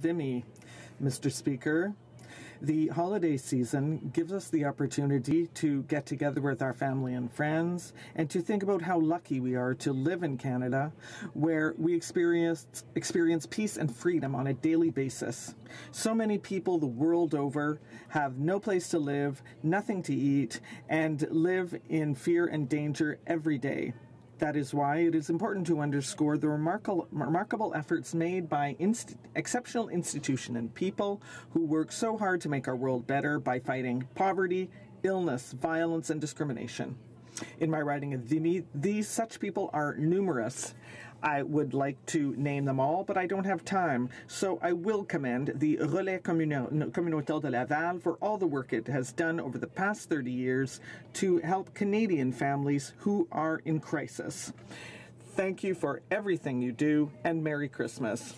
Vimy. Mr. Speaker, the holiday season gives us the opportunity to get together with our family and friends and to think about how lucky we are to live in Canada where we experience experience peace and freedom on a daily basis. So many people the world over have no place to live, nothing to eat, and live in fear and danger every day. That is why it is important to underscore the remarkable, remarkable efforts made by inst- exceptional institution and people who work so hard to make our world better by fighting poverty, illness, violence, and discrimination. In my riding of these such people are numerous. I would like to name them all, but I don't have time, so I will commend the Relais Communautaire de Laval for all the work it has done over the past 30 years to help Canadian families who are in crisis. Thank you for everything you do, and Merry Christmas.